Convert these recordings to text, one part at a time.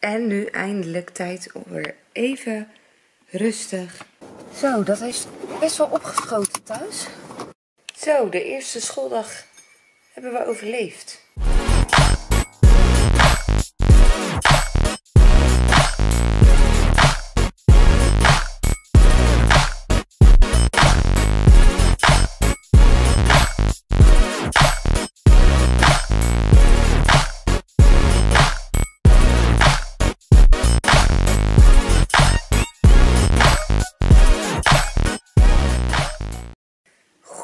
En nu eindelijk tijd om weer even rustig. Zo, dat is best wel opgeschoten thuis. Zo, de eerste schooldag hebben we overleefd.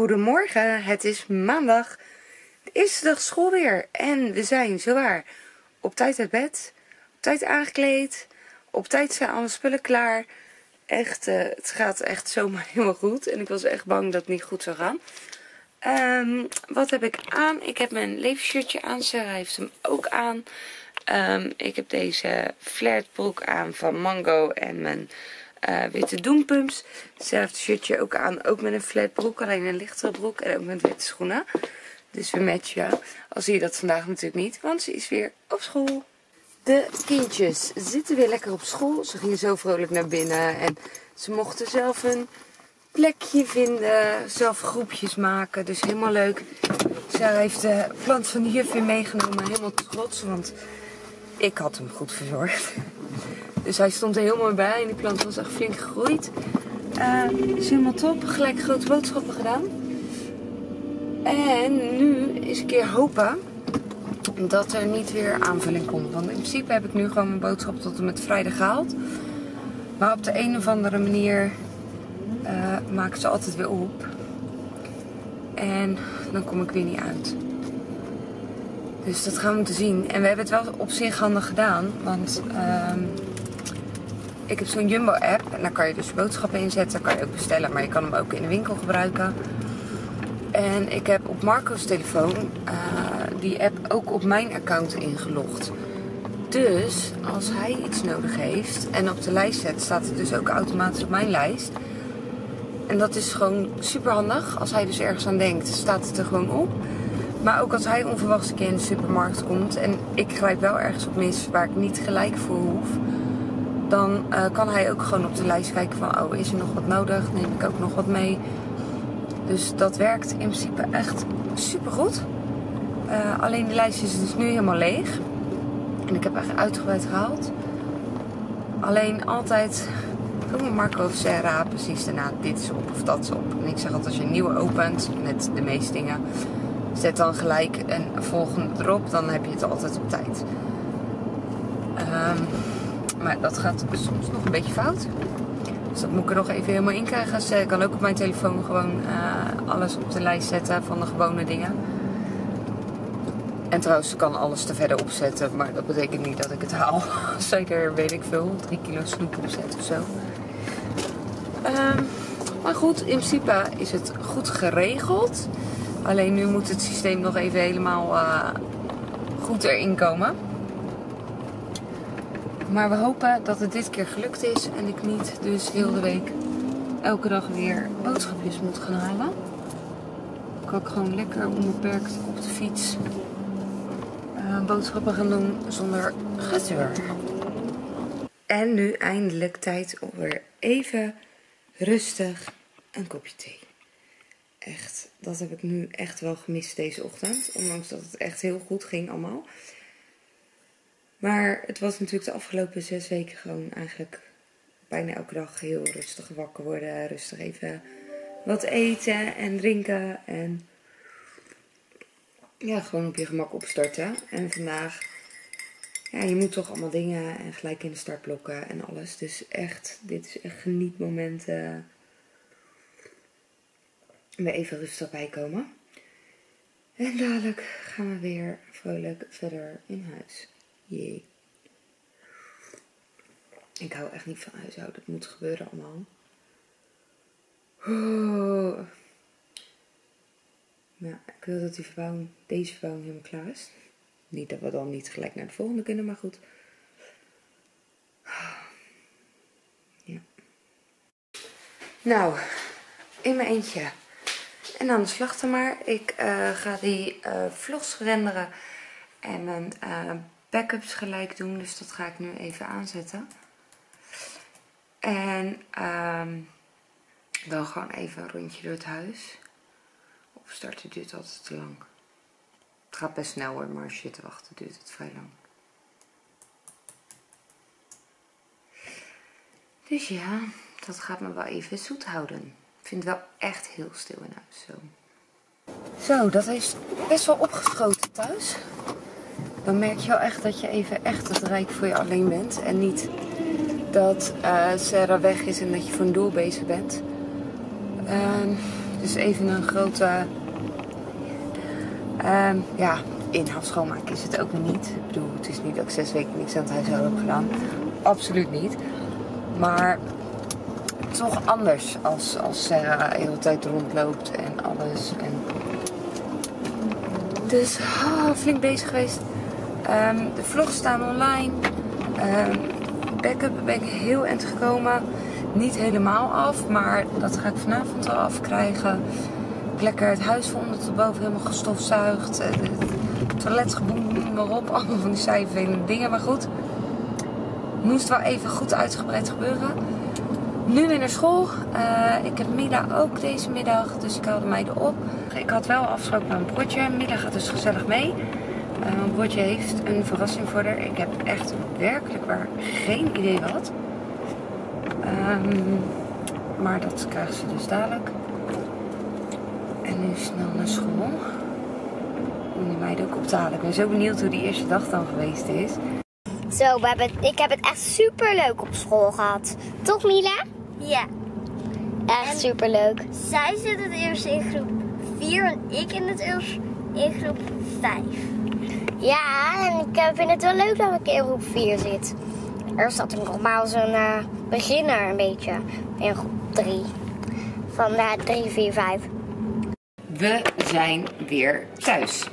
Goedemorgen, het is maandag, de eerste dag school weer. En we zijn zowaar op tijd uit bed, op tijd aangekleed, op tijd zijn alle spullen klaar. Echt, uh, het gaat echt zomaar helemaal goed. En ik was echt bang dat het niet goed zou gaan. Um, wat heb ik aan? Ik heb mijn levensshirtje aan. Sarah heeft hem ook aan. Um, ik heb deze flared aan van Mango en mijn uh, witte doempumps. Hetzelfde shirtje ook aan, ook met een flat broek, alleen een lichtere broek en ook met witte schoenen. Dus we matchen. Al zie je dat vandaag natuurlijk niet, want ze is weer op school. De kindjes zitten weer lekker op school. Ze gingen zo vrolijk naar binnen en ze mochten zelf een plekje vinden, zelf groepjes maken. Dus helemaal leuk. Sarah heeft de plant van de juf weer meegenomen, helemaal trots, want ik had hem goed verzorgd. Dus hij stond er heel mooi bij en die plant was echt flink gegroeid. Uh, is helemaal top. Gelijk grote boodschappen gedaan. En nu is een keer hopen dat er niet weer aanvulling komt. Want in principe heb ik nu gewoon mijn boodschap tot en met vrijdag gehaald. Maar op de een of andere manier uh, maken ze altijd weer op. En dan kom ik weer niet uit. Dus dat gaan we moeten zien. En we hebben het wel op zich handig gedaan. Want uh, ik heb zo'n Jumbo-app. En daar kan je dus boodschappen inzetten. kan je ook bestellen, maar je kan hem ook in de winkel gebruiken. En ik heb op Marco's telefoon uh, die app ook op mijn account ingelogd. Dus als hij iets nodig heeft en op de lijst zet, staat het dus ook automatisch op mijn lijst. En dat is gewoon super handig. Als hij dus ergens aan denkt, staat het er gewoon op. Maar ook als hij onverwachts een keer in de supermarkt komt en ik grijp wel ergens op mis waar ik niet gelijk voor hoef, dan uh, kan hij ook gewoon op de lijst kijken van, oh, is er nog wat nodig? Neem ik ook nog wat mee? Dus dat werkt in principe echt super goed. Uh, alleen de lijst is dus nu helemaal leeg. En ik heb echt uitgebreid gehaald. Alleen altijd komen Marco of Sarah precies daarna dit is op of dat is op. En ik zeg altijd als je een nieuwe opent met de meeste dingen, zet dan gelijk een volgende erop. Dan heb je het altijd op tijd. Um, maar dat gaat soms nog een beetje fout. Dus dat moet ik er nog even helemaal in krijgen. Ze kan ook op mijn telefoon gewoon uh, alles op de lijst zetten van de gewone dingen. En trouwens, ze kan alles te verder opzetten, maar dat betekent niet dat ik het haal. Zeker, weet ik veel, 3 kilo snoep opzet of zo. Um, maar goed, in principe is het goed geregeld. Alleen nu moet het systeem nog even helemaal uh, goed erin komen. Maar we hopen dat het dit keer gelukt is en ik niet dus heel de week elke dag weer boodschapjes moet gaan halen. Kan ik gewoon lekker onbeperkt op de fiets uh, boodschappen gaan doen zonder gezeur. En nu eindelijk tijd om weer even rustig een kopje thee. Echt, dat heb ik nu echt wel gemist deze ochtend. Ondanks dat het echt heel goed ging allemaal. Maar het was natuurlijk de afgelopen zes weken gewoon eigenlijk bijna elke dag heel rustig wakker worden. Rustig even wat eten en drinken. En ja, gewoon op je gemak opstarten. En vandaag, ja, je moet toch allemaal dingen en gelijk in de startblokken en alles. Dus echt, dit is echt genietmomenten. Weer even rustig bijkomen. En dadelijk gaan we weer vrolijk verder in huis. Jee. Ik hou echt niet van huishouden. Het moet gebeuren allemaal. Nou, ik wil dat die verbouwing, deze verbouwing helemaal klaar is. Niet dat we dan niet gelijk naar de volgende kunnen, maar goed. Ja. Nou, in mijn eentje. En aan de slag dan maar. Ik uh, ga die uh, vlogs renderen. En uh, backups gelijk doen. Dus dat ga ik nu even aanzetten. En um, dan gewoon even een rondje door het huis. Of starten duurt altijd te lang. Het gaat best snel hoor, maar als je te wachten duurt het vrij lang. Dus ja, dat gaat me wel even zoet houden. Ik vind het wel echt heel stil in huis zo. Zo, dat is best wel opgeschoten thuis. Dan merk je wel echt dat je even echt het rijk voor je alleen bent. En niet dat uh, Sarah weg is en dat je voor een doel bezig bent. Uh, dus even een grote uh, ja, inhoud schoonmaken is het ook niet. Ik bedoel, het is niet dat ik zes weken niks aan het huishouden heb gedaan. Absoluut niet. Maar toch anders als, als Sarah de hele tijd rondloopt en alles. En... Dus oh, flink bezig geweest. Um, de vlogs staan online. Um, backup ben ik heel eind gekomen. Niet helemaal af, maar dat ga ik vanavond al afkrijgen. Lekker het huis van onder tot boven helemaal gestofzuigd. Het toilet maar op. Allemaal van die saaie dingen, maar goed. Moest wel even goed uitgebreid gebeuren. Nu weer naar school. Uh, ik heb Mila ook deze middag, dus ik haalde mij erop. Ik had wel afgesproken met een broertje. Mila gaat dus gezellig mee. Uh, mijn broertje heeft een verrassing voor haar. Ik heb echt werkelijk waar geen idee wat. Um, maar dat krijgt ze dus dadelijk. En nu snel naar school. Om die meiden ook op te halen. Ik ben zo benieuwd hoe die eerste dag dan geweest is. Zo, we hebben, ik heb het echt super leuk op school gehad. Toch, Mila? Ja. Echt super leuk. Zij zit het eerst in groep 4 en ik in het eerst in groep 5. Ja, en ik vind het wel leuk dat ik in groep 4 zit. Er zat ik normaal zo'n uh, beginner een beetje in groep 3. Van uh, 3, 4, 5. We zijn weer thuis.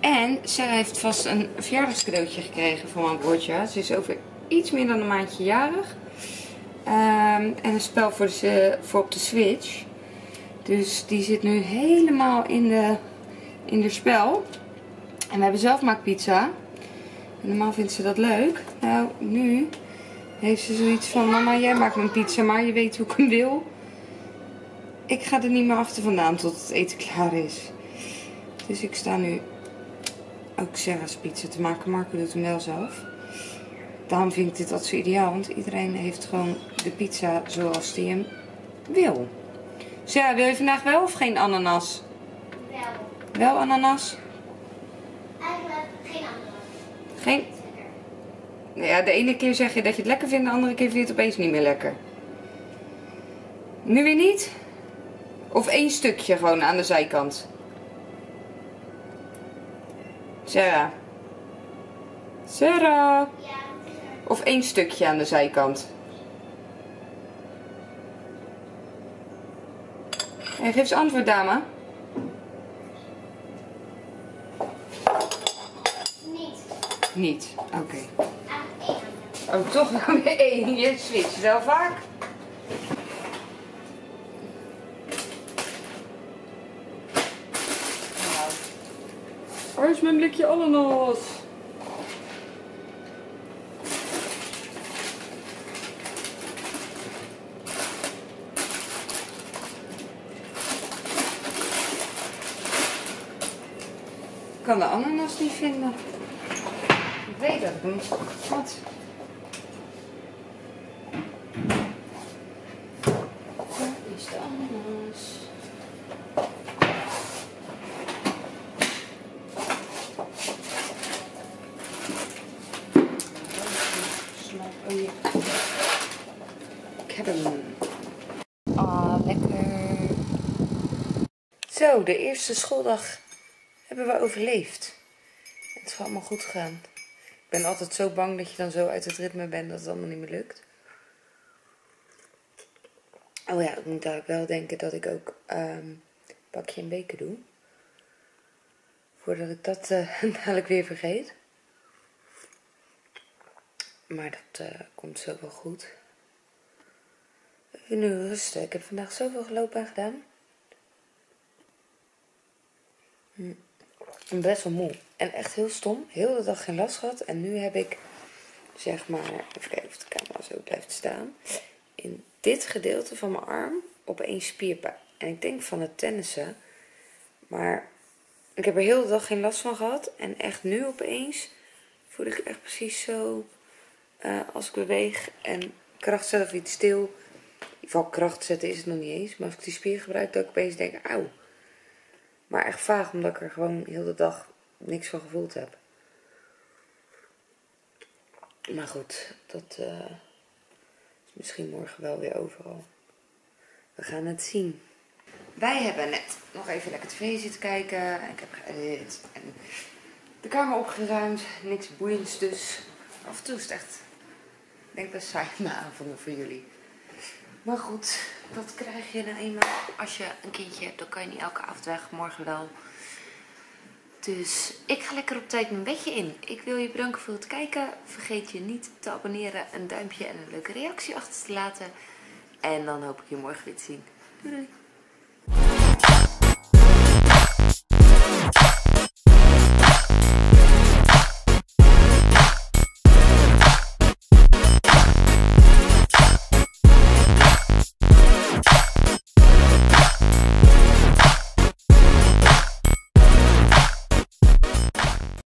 En Sarah heeft vast een verjaardagscadeautje gekregen van mijn broertje. Ze is over iets meer dan een maandje jarig. Um, en een spel voor, de, voor op de Switch. Dus die zit nu helemaal in de, in de spel. En we hebben zelfmaakpizza. En normaal vindt ze dat leuk. Nou, nu heeft ze zoiets van... Mama, jij maakt mijn pizza, maar je weet hoe ik hem wil. Ik ga er niet meer achter vandaan tot het eten klaar is. Dus ik sta nu ook Sarah's pizza te maken. Marco doet hem wel zelf. Daarom vind ik dit altijd zo ideaal, want iedereen heeft gewoon de pizza zoals die hem wil. Sarah, wil je vandaag wel of geen ananas? Wel. Wel ananas? Geen ananas. Geen? Ja, de ene keer zeg je dat je het lekker vindt, de andere keer vind je het opeens niet meer lekker. Nu weer niet? Of één stukje gewoon aan de zijkant? Sarah. Sarah. Ja, Of één stukje aan de zijkant. En geef eens antwoord, dame. Niet. Oké. Oh, toch nog weer één. Je switcht wel vaak. Waar is mijn blikje ananas? Ik kan de ananas niet vinden. Ik weet dat ik hem had. Waar is? Oh ja. Ik heb hem. Ah, lekker. Zo, de eerste schooldag hebben we overleefd. Het is allemaal goed gegaan. Ben altijd zo bang dat je dan zo uit het ritme bent dat het allemaal niet meer lukt. Oh ja, ik moet daar wel denken dat ik ook ehm bakje en beker doe. Voordat ik dat eh, dadelijk weer vergeet. Maar dat eh, komt zo wel goed. Even nu rusten. Ik heb vandaag zoveel gelopen en gedaan. Hm. Ik ben best wel moe. En echt heel stom. Heel de dag geen last gehad. En nu heb ik, zeg maar, even kijken of de camera zo blijft staan. In dit gedeelte van mijn arm opeens spierpijn. En ik denk van het tennissen. Maar ik heb er heel de dag geen last van gehad. En echt nu opeens voel ik echt precies zo eh, als ik beweeg en kracht zet of iets stil. Geval kracht zetten is het nog niet eens. Maar als ik die spier gebruik, dat ik opeens denk, auw. Maar echt vaag, omdat ik er gewoon heel de dag niks van gevoeld heb. Maar goed, dat uh, is misschien morgen wel weer overal. We gaan het zien. Wij hebben net nog even lekker tv zitten kijken. Ik heb geëdit en de kamer opgeruimd. Niks boeiends dus. Af en toe is het echt, ik denk best saai avonden voor jullie. Maar goed, dat krijg je nou eenmaal. Als je een kindje hebt, dan kan je niet elke avond weg. Morgen wel. Dus ik ga lekker op tijd mijn bedje in. Ik wil je bedanken voor het kijken. Vergeet je niet te abonneren, een duimpje en een leuke reactie achter te laten. En dan hoop ik je morgen weer te zien. Doei doei!